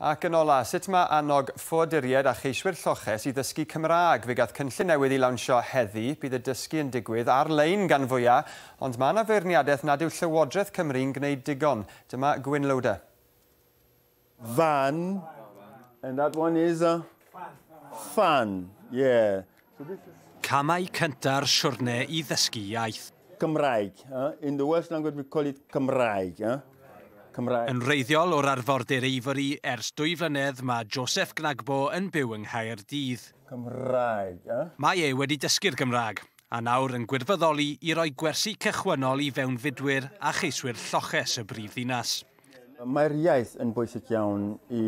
Ac yn ola, sut mae annog ffoduried a cheiswyr lloches i ddysgu Cymraeg? Fe gath cynllun newydd i lawnsio heddi, bydd y dysgu yn digwydd ar-lein gan fwyaf, ond mae yna feirniadaeth nad yw Llywodraeth Cymru'n gwneud digon. Dyma Gwyn Lowder. Van, and that one is a... fan, yeah. Camau cynta'r siwrne i ddysgu iaith. Cymraeg. Uh, in the Welsh language we call it Cymraeg. Uh. Cymraeg. Yn reiddiol o'r arfordir Eifori ers dwy flynedd mae Joseph Gnagbo yn byw yng Nghaerdydd. Cymraeg, e? Eh? Mae e wedi dysgu'r Gymraeg, a nawr yn gwirfoddoli i roi gwersi cychwynnol i fewn fudwyr a cheiswyr lloches y brifddinas. Mae'r iaith yn bwysig iawn i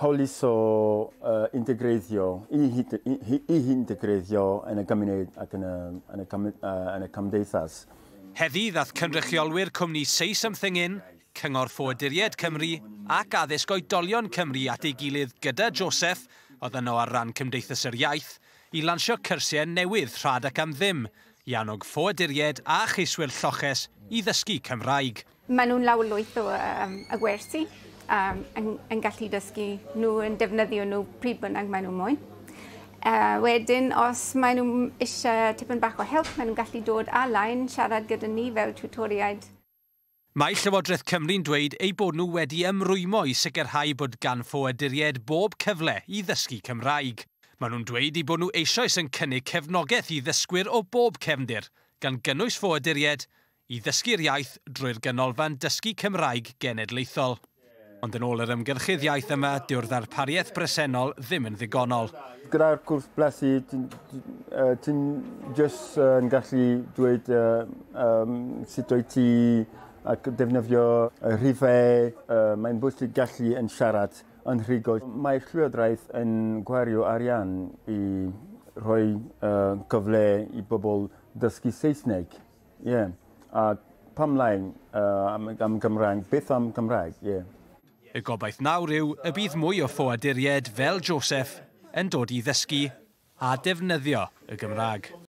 hawlus o uh, integreiddio, i, i, i integreiddio yn y gymuned ac yn y, yn y, uh, yn y cymdeithas. Heddi ddath cynrychiolwyr cwmni Say Something In Cyngor Ffoaduried Cymru ac Addysg Oedolion Cymru at ei gilydd gyda Joseph, oedd yno ar ran Cymdeithas yr Iaith, i lansio cyrsiau newydd rhad ac am ddim, i annog ffoaduried a cheiswyr lloches i ddysgu Cymraeg. Maen nhw'n lawer lwyth o um, y gwersi um, yn, yn gallu dysgu nhw yn defnyddio nhw pryd bynnag maen nhw'n moyn. Uh, wedyn, os maen nhw eisiau tipyn bach o help, maen nhw'n gallu dod ar-line siarad gyda ni fel tutoriaid. Mae Llywodraeth Cymru'n dweud ei bod nhw wedi ymrwymo i sicrhau bod gan ffoaduried bob cyfle i ddysgu Cymraeg. Maen nhw'n dweud i bod nhw eisoes yn cynnig cefnogaeth i ddysgwyr o bob cefndir, gan gynnwys ffoaduried i ddysgu'r iaith drwy'r ganolfan dysgu Cymraeg genedlaethol. Ond yn ôl yr ymgyrchydd iaith yma, dyw'r ddarpariaeth bresennol ddim yn ddigonol. Gyda'r cwrs blesu, ti'n uh, just yn uh, gallu dweud uh, um, sut dweud ti ac defnyddio y rhifau. Uh, Mae'n bwysig gallu yn siarad yn rhigol. Mae llywodraeth yn gwario arian i rhoi uh, cyfle i bobl dysgu Saesneg. Yeah. A pam lai uh, am, am Gymraeg, beth am Gymraeg. Yeah. Y gobaith nawr yw y bydd mwy o ffoaduried fel Joseph yn dod i ddysgu a defnyddio y Gymraeg.